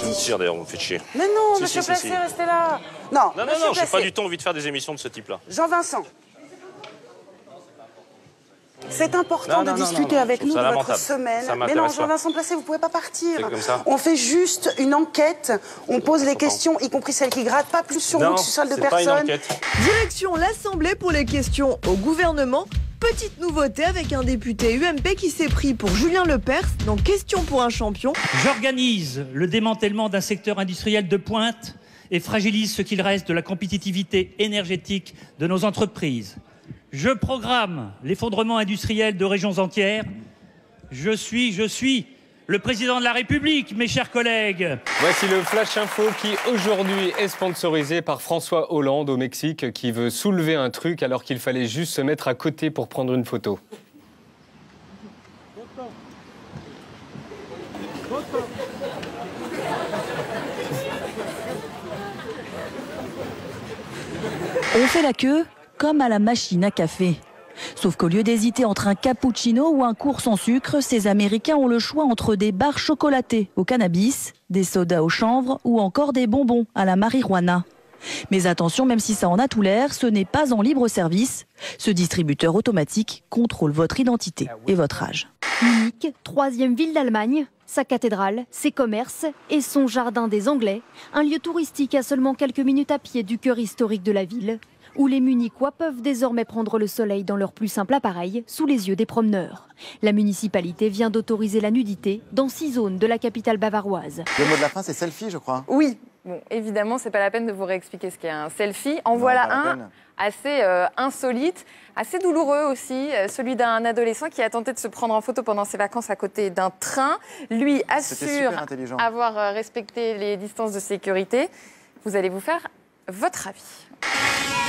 Je me tire d'ailleurs, vous me faites chier. Mais non, Si, monsieur si, si, Placé, si. restez là. Non, Non, non, non, j'ai Placé. pas du tout envie de faire des émissions de ce type-là. Jean-Vincent. C'est important Non, de non, non, discuter non, avec je nous de votre semaine. Ça Mais non. Jean-Vincent Placé, vous pouvez pas partir. C'est comme ça. On fait juste une enquête. On pose les questions, y compris celles qui grattent, pas plus sur vous que sur celles de personne. Direction l'Assemblée pour les questions au gouvernement. Petite nouveauté avec un député UMP qui s'est pris pour Julien Lepers dans Question pour un champion. J'organise le démantèlement d'un secteur industriel de pointe et fragilise ce qu'il reste de la compétitivité énergétique de nos entreprises. Je programme l'effondrement industriel de régions entières. Je suis, je suis le président de la République, mes chers collègues. Voici le Flash Info qui aujourd'hui est sponsorisé par François Hollande au Mexique qui veut soulever un truc alors qu'il fallait juste se mettre à côté pour prendre une photo. On fait la queue comme à la machine à café. Sauf qu'au lieu d'hésiter entre un cappuccino ou un cours sans sucre, ces Américains ont le choix entre des barres chocolatées au cannabis, des sodas au chanvre ou encore des bonbons à la marijuana. Mais attention, même si ça en a tout l'air, ce n'est pas en libre service. Ce distributeur automatique contrôle votre identité et votre âge. Munich, troisième ville d'Allemagne, sa cathédrale, ses commerces et son jardin des Anglais, un lieu touristique à seulement quelques minutes à pied du cœur historique de la ville, où les Munichois peuvent désormais prendre le soleil dans leur plus simple appareil, sous les yeux des promeneurs. La municipalité vient d'autoriser la nudité dans six zones de la capitale bavaroise. Le mot de la fin, c'est selfie, je crois. Oui, Bon, évidemment, c'est pas la peine de vous réexpliquer ce qu'est un selfie. En Non, voilà un assez euh, insolite, assez douloureux aussi, euh, celui d'un adolescent qui a tenté de se prendre en photo pendant ses vacances à côté d'un train. Lui assure avoir euh, respecté les distances de sécurité. Vous allez vous faire votre avis.